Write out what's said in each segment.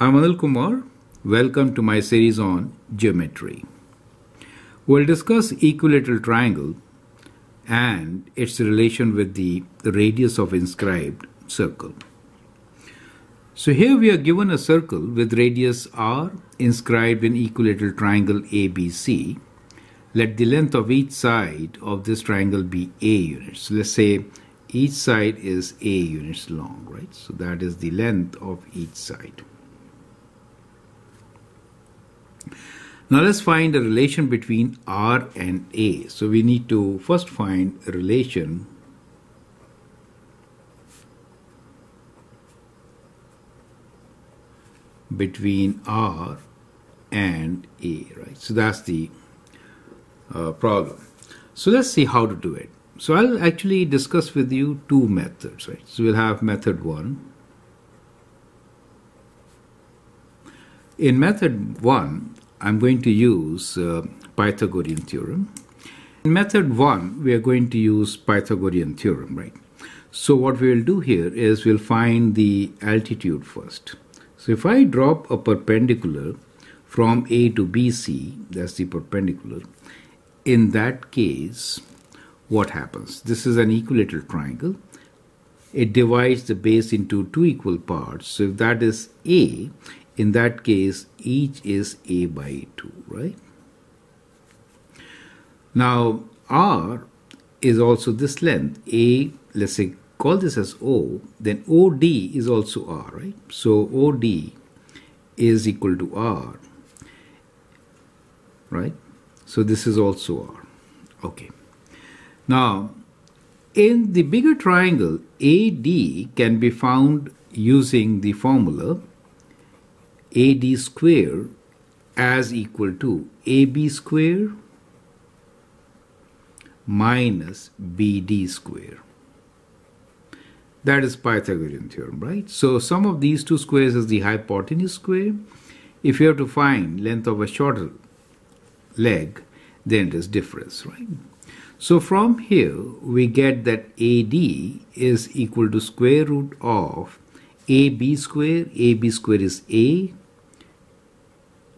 I'm Anil Kumar. Welcome to my series on geometry. We'll discuss equilateral triangle and its relation with the radius of inscribed circle. So here we are given a circle with radius r inscribed in equilateral triangle ABC. Let the length of each side of this triangle be a units. Let's say each side is a units long, right? So that is the length of each side. Now let's find a relation between R and A. So we need to first find a relation between R and A, right? So that's the uh, problem. So let's see how to do it. So I'll actually discuss with you two methods, right? So we'll have method one. In method one, I'm going to use uh, Pythagorean theorem. In method one, we are going to use Pythagorean theorem, right? So what we'll do here is we'll find the altitude first. So if I drop a perpendicular from A to BC, that's the perpendicular, in that case, what happens? This is an equilateral triangle. It divides the base into two equal parts. So if that is A, in that case, each is A by 2, right? Now, R is also this length. A, let's say, call this as O, then OD is also R, right? So OD is equal to R, right? So this is also R. Okay. Now, in the bigger triangle, AD can be found using the formula AD square as equal to AB square minus BD square. That is Pythagorean theorem, right? So sum of these two squares is the hypotenuse square. If you have to find length of a shorter leg, then it is difference, right? So from here, we get that AD is equal to square root of AB square. AB square is A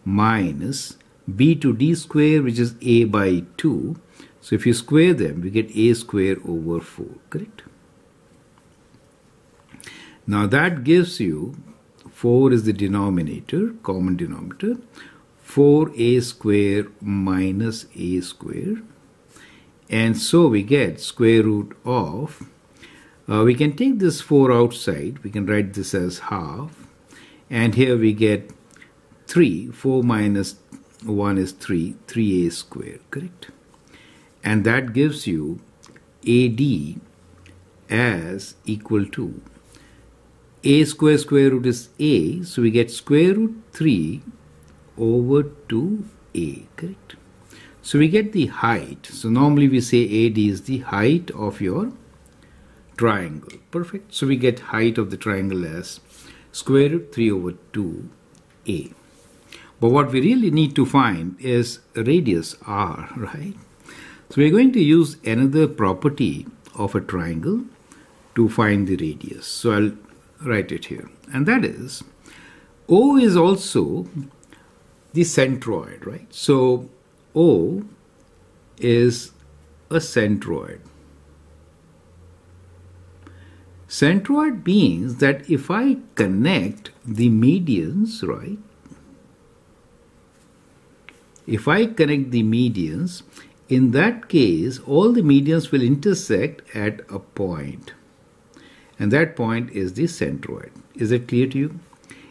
minus B to D square, which is A by 2. So if you square them, we get A square over 4, correct? Now that gives you 4 is the denominator, common denominator, 4a square minus a square. And so we get square root of, uh, we can take this 4 outside, we can write this as half. And here we get 3, 4 minus 1 is 3, 3a square, correct? And that gives you AD as equal to a square square root is a, so we get square root 3 over 2a, correct? So we get the height. So normally we say AD is the height of your triangle. Perfect. So we get height of the triangle as square root 3 over 2a. But what we really need to find is radius r, right? So we're going to use another property of a triangle to find the radius. So I'll write it here. And that is, O is also the centroid, right? So O is a centroid. Centroid means that if I connect the medians, right? If I connect the medians, in that case, all the medians will intersect at a point and that point is the centroid. Is it clear to you?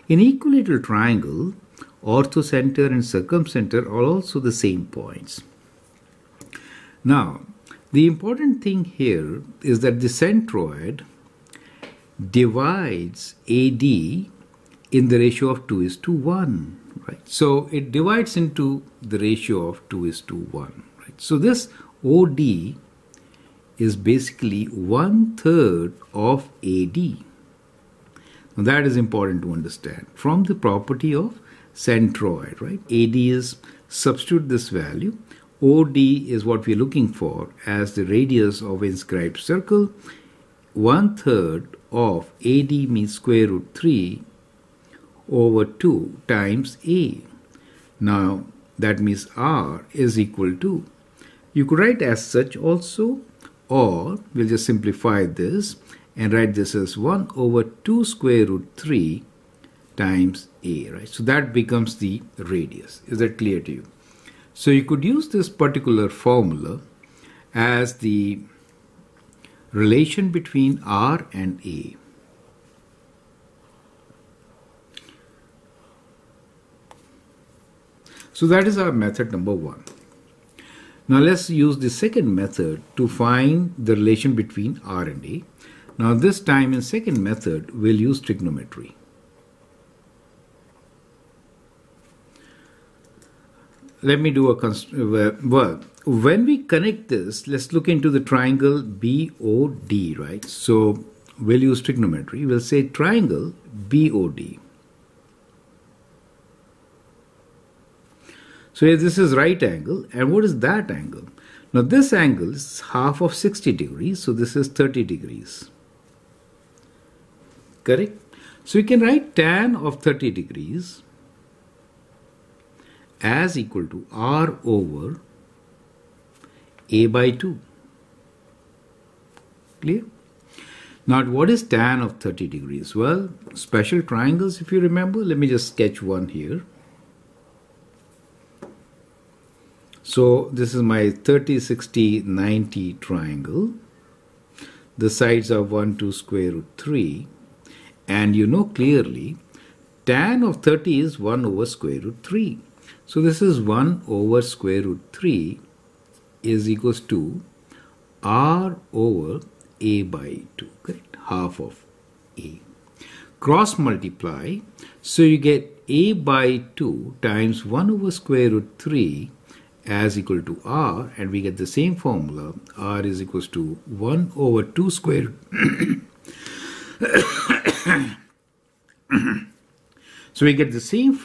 In equilateral triangle, orthocenter and circumcenter are also the same points. Now, the important thing here is that the centroid divides AD in the ratio of 2 is to 1. Right? So it divides into the ratio of 2 is to 1. Right? So this OD is basically one third of AD. Now that is important to understand from the property of centroid, right? AD is substitute this value. OD is what we're looking for as the radius of inscribed circle. One third of AD means square root 3 over 2 times A. Now that means R is equal to, you could write as such also or we'll just simplify this and write this as 1 over 2 square root 3 times A, right? So that becomes the radius. Is that clear to you? So you could use this particular formula as the relation between R and A. So that is our method number one. Now let's use the second method to find the relation between R and A. Now this time in second method we'll use trigonometry. Let me do a well when we connect this let's look into the triangle BOD right so we'll use trigonometry we'll say triangle BOD So this is right angle and what is that angle? Now this angle is half of 60 degrees so this is 30 degrees. Correct? So we can write tan of 30 degrees as equal to r over a by 2. Clear? Now what is tan of 30 degrees? Well, special triangles if you remember. Let me just sketch one here. So this is my 30, 60, 90 triangle. The sides are 1 2, square root 3. And you know clearly tan of 30 is 1 over square root 3. So this is 1 over square root 3 is equals to r over a by 2, correct? Half of a. Cross multiply, so you get a by 2 times 1 over square root 3 as equal to r and we get the same formula r is equals to 1 over 2 square so we get the same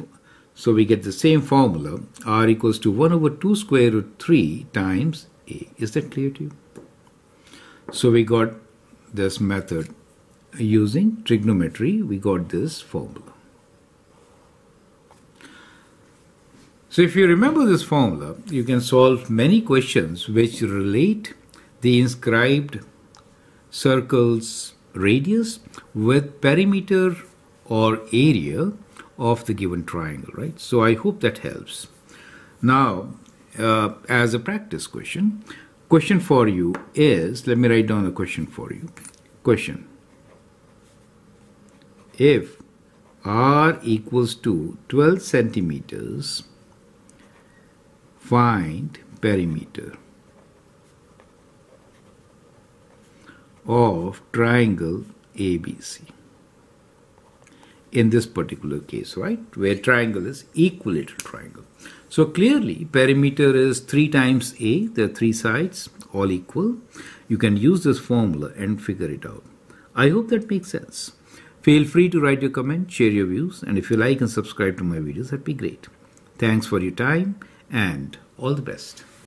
so we get the same formula r equals to 1 over 2 square root 3 times a. Is that clear to you? So we got this method using trigonometry we got this formula So if you remember this formula, you can solve many questions which relate the inscribed circle's radius with perimeter or area of the given triangle, right? So I hope that helps. Now, uh, as a practice question, question for you is, let me write down a question for you. Question. If r equals to 12 centimeters find perimeter of triangle ABC in this particular case, right? Where triangle is equilateral triangle. So clearly perimeter is 3 times A, there are 3 sides, all equal. You can use this formula and figure it out. I hope that makes sense. Feel free to write your comment, share your views, and if you like and subscribe to my videos, that'd be great. Thanks for your time and all the best.